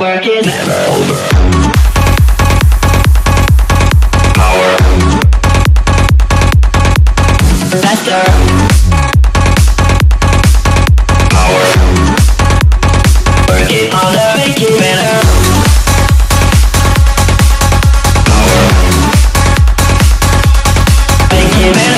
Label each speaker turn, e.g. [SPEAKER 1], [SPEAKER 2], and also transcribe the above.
[SPEAKER 1] work is never over. Faster. Amen.